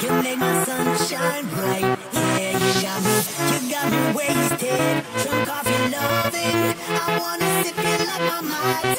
You make my sunshine bright. Yeah, you got me, wasted. Drunk off your loving. I wanna sip it like my mind.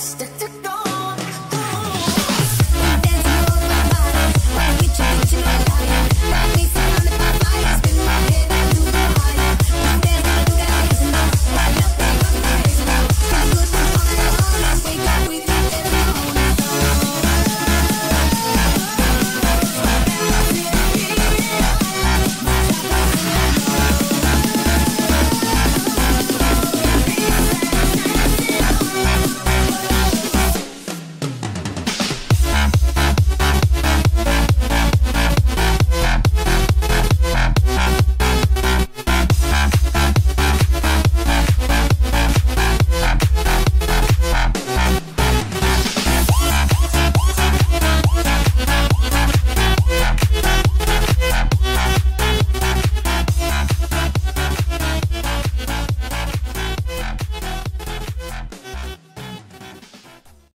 just